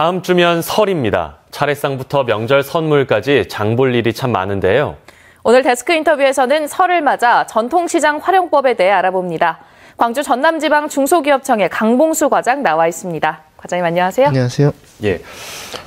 다음 주면 설입니다. 차례상부터 명절 선물까지 장 볼 일이 참 많은데요. 오늘 데스크 인터뷰에서는 설을 맞아 전통시장 활용법에 대해 알아봅니다. 광주 전남지방 중소기업청의 강봉수 과장 나와 있습니다. 과장님 안녕하세요. 안녕하세요. 예.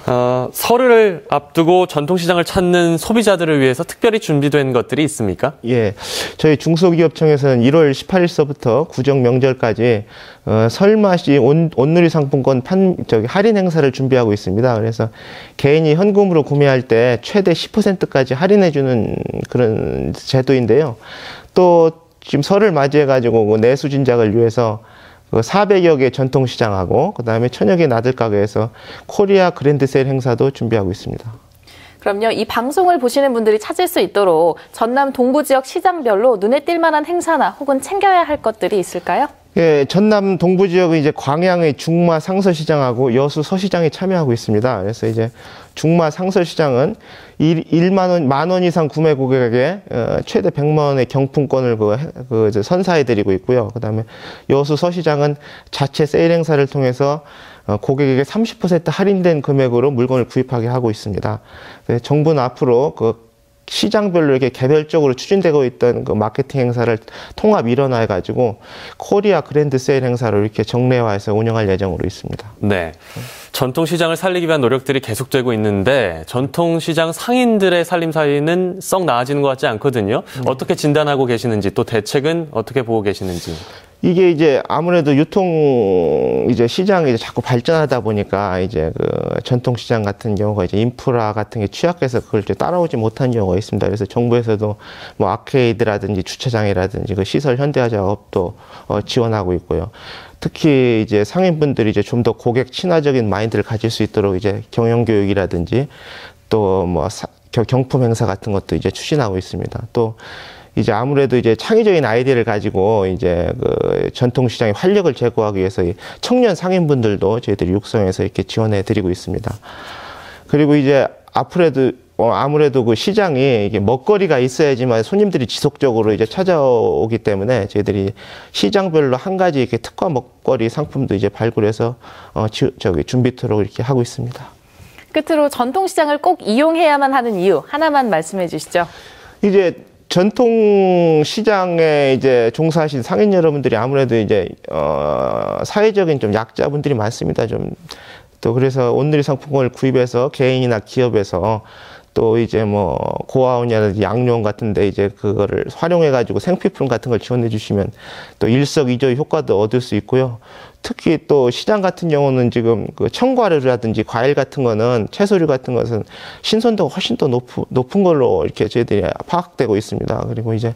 어, 설을 앞두고 전통시장을 찾는 소비자들을 위해서 특별히 준비된 것들이 있습니까? 예. 저희 중소기업청에서는 1월 18일서부터 구정 명절까지 어, 설맞이 온, 온누리 상품권 판, 저기 할인 행사를 준비하고 있습니다. 그래서 개인이 현금으로 구매할 때 최대 10%까지 할인해주는 그런 제도인데요. 또 지금 설을 맞이해가지고 그 내수진작을 위해서 그 400여 개 전통시장하고 그다음에 천여 개 나들 가게에서 코리아 그랜드 세일 행사도 준비하고 있습니다. 그럼요. 이 방송을 보시는 분들이 찾을 수 있도록 전남 동부 지역 시장별로 눈에 띌 만한 행사나 혹은 챙겨야 할 것들이 있을까요? 예, 전남 동부 지역은 이제 광양의 중마 상서시장하고 여수 서시장에 참여하고 있습니다. 그래서 이제 중마 상서시장은 1, 만 원 만 원 이상 구매 고객에게 어, 최대 100만 원의 경품권을 그, 그 선사해 드리고 있고요. 그 다음에 여수 서시장은 자체 세일 행사를 통해서 어, 고객에게 30% 할인된 금액으로 물건을 구입하게 하고 있습니다. 네, 정부는 앞으로 그 시장별로 이렇게 개별적으로 추진되고 있던 그 마케팅 행사를 통합 일어나 가지고 코리아 그랜드 세일 행사로 이렇게 정례화해서 운영할 예정으로 있습니다. 네. 전통 시장을 살리기 위한 노력들이 계속되고 있는데 전통 시장 상인들의 살림 사이는 썩 나아지는 것 같지 않거든요. 네. 어떻게 진단하고 계시는지 또 대책은 어떻게 보고 계시는지. 이게 이제 아무래도 유통 이제 시장이 이제 자꾸 발전하다 보니까 이제 그 전통 시장 같은 경우가 이제 인프라 같은 게 취약해서 그걸 이제 따라오지 못한 경우가 있습니다. 그래서 정부에서도 뭐 아케이드라든지 주차장이라든지 그 시설 현대화 작업도 어 지원하고 있고요. 특히 이제 상인분들이 이제 좀 더 고객 친화적인 마인드를 가질 수 있도록 이제 경영 교육이라든지 또뭐 경품 행사 같은 것도 이제 추진하고 있습니다. 또 이제 아무래도 이제 창의적인 아이디어를 가지고 이제 그 전통 시장의 활력을 제고하기 위해서 청년 상인분들도 저희들이 육성해서 이렇게 지원해 드리고 있습니다. 그리고 이제 앞으로도 어, 아무래도 그 시장이 이게 먹거리가 있어야지만 손님들이 지속적으로 이제 찾아오기 때문에 저희들이 시장별로 한 가지 이렇게 특화 먹거리 상품도 이제 발굴해서 어, 지, 저기 준비토록 이렇게 하고 있습니다. 끝으로 전통시장을 꼭 이용해야만 하는 이유 하나만 말씀해 주시죠. 이제 전통 시장에 이제 종사하신 상인 여러분들이 아무래도 이제 어 사회적인 좀 약자분들이 많습니다. 좀 또 그래서 온누리 상품권을 구입해서 개인이나 기업에서 또 이제 뭐 고아원이라든지 양용 같은데 이제 그거를 활용해 가지고 생필품 같은 걸 지원해 주시면 또 일석이조의 효과도 얻을 수 있고요. 특히 또 시장 같은 경우는 지금 그 청과류라든지 과일 같은 거는 채소류 같은 것은 신선도가 훨씬 더 높은 높은 걸로 이렇게 저희들이 파악되고 있습니다. 그리고 이제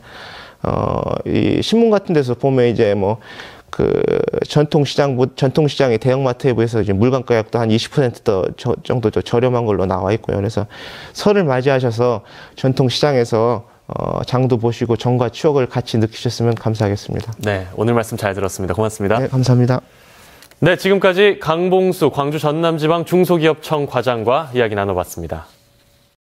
어이 신문 같은 데서 보면 이제 뭐 그 전통시장 전통시장의 대형마트에 비해서 이제 물건 가격도 한 20%더 정도 더 저렴한 걸로 나와 있고요. 그래서 설을 맞이하셔서 전통시장에서 어, 장도 보시고 정과 추억을 같이 느끼셨으면 감사하겠습니다. 네, 오늘 말씀 잘 들었습니다. 고맙습니다. 네, 감사합니다. 네, 지금까지 강봉수 광주 전남지방 중소기업청 과장과 이야기 나눠봤습니다.